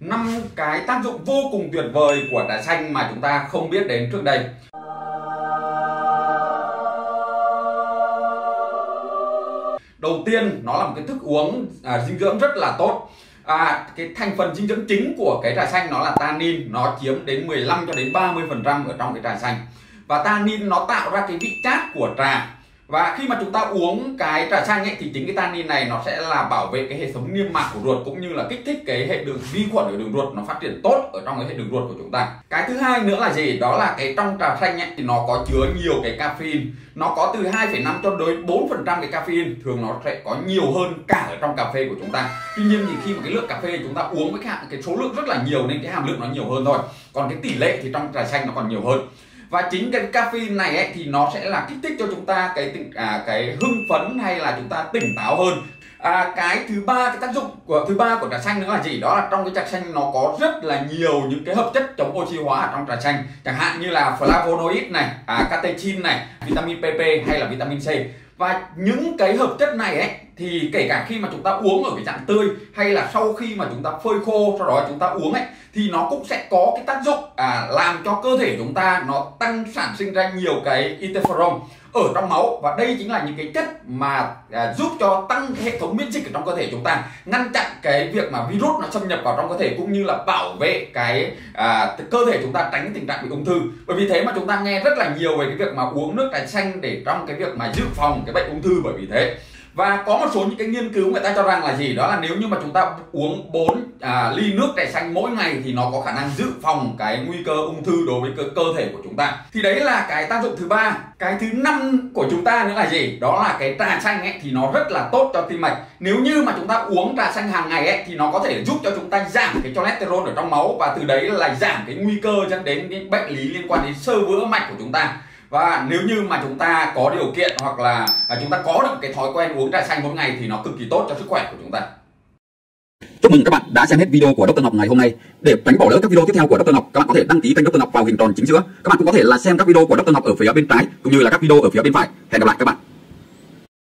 năm cái tác dụng vô cùng tuyệt vời của trà xanh mà chúng ta không biết đến trước đây. Đầu tiên nó là một cái thức uống à, dinh dưỡng rất là tốt. À, cái thành phần dinh dưỡng chính của cái trà xanh nó là tannin nó chiếm đến 15 cho đến 30 phần trăm ở trong cái trà xanh. Và tannin nó tạo ra cái vị chát của trà và khi mà chúng ta uống cái trà xanh ấy thì chính cái tannin này nó sẽ là bảo vệ cái hệ thống niêm mạc của ruột cũng như là kích thích cái hệ đường vi khuẩn ở đường ruột nó phát triển tốt ở trong cái hệ đường ruột của chúng ta. Cái thứ hai nữa là gì? Đó là cái trong trà xanh ấy thì nó có chứa nhiều cái caffeine. Nó có từ 2,5 cho đến 4 phần trăm cái caffeine thường nó sẽ có nhiều hơn cả ở trong cà phê của chúng ta. Tuy nhiên thì khi mà cái lượng cà phê chúng ta uống với cái số lượng rất là nhiều nên cái hàm lượng nó nhiều hơn thôi. Còn cái tỷ lệ thì trong trà xanh nó còn nhiều hơn và chính cái caffeine này ấy, thì nó sẽ là kích thích cho chúng ta cái tỉnh à, cái hưng phấn hay là chúng ta tỉnh táo hơn. À, cái thứ ba cái tác dụng của thứ ba của trà xanh nữa là gì? Đó là trong cái trà xanh nó có rất là nhiều những cái hợp chất chống oxy hóa ở trong trà xanh. Chẳng hạn như là flavonoid này à, catechin này vitamin pp hay là vitamin c. Và những cái hợp chất này ấy thì kể cả khi mà chúng ta uống ở cái dạng tươi hay là sau khi mà chúng ta phơi khô sau đó chúng ta uống ấy thì nó cũng sẽ có cái tác dụng à, làm cho cơ thể chúng ta nó tăng sản sinh ra nhiều cái interferon ở trong máu. Và đây chính là những cái chất mà à, giúp cho tăng hệ thống miễn dịch ở trong cơ thể chúng ta ngăn chặn cái việc mà virus nó xâm nhập vào trong cơ thể cũng như là bảo vệ cái à, cơ thể chúng ta tránh tình trạng bị ung thư. Bởi vì thế mà chúng ta nghe rất là nhiều về cái việc mà uống nước trà xanh để trong cái việc mà dự phòng cái bệnh ung thư bởi vì thế và có một số những cái nghiên cứu người ta cho rằng là gì? Đó là nếu như mà chúng ta uống 4 à, ly nước trà xanh mỗi ngày thì nó có khả năng dự phòng cái nguy cơ ung thư đối với cơ, cơ thể của chúng ta. Thì đấy là cái tác dụng thứ ba. Cái thứ năm của chúng ta nữa là gì? Đó là cái trà xanh ấy thì nó rất là tốt cho tim mạch. Nếu như mà chúng ta uống trà xanh hàng ngày ấy thì nó có thể giúp cho chúng ta giảm cái cholesterol ở trong máu và từ đấy là giảm cái nguy cơ dẫn đến những bệnh lý liên quan đến sơ vữa mạch của chúng ta và nếu như mà chúng ta có điều kiện hoặc là à, chúng ta có được cái thói quen uống trà xanh mỗi ngày thì nó cực kỳ tốt cho sức khỏe của chúng ta Chúc mừng các bạn đã xem hết video của Dr. Ngọc ngày hôm nay. Để tránh bỏ lỡ các video tiếp theo của Dr. Ngọc, các bạn có thể đăng ký kênh Dr. Ngọc vào hình tròn chính giữa. Các bạn cũng có thể là xem các video của Dr. Ngọc ở phía bên trái cũng như là các video ở phía bên phải. Hẹn gặp lại các bạn.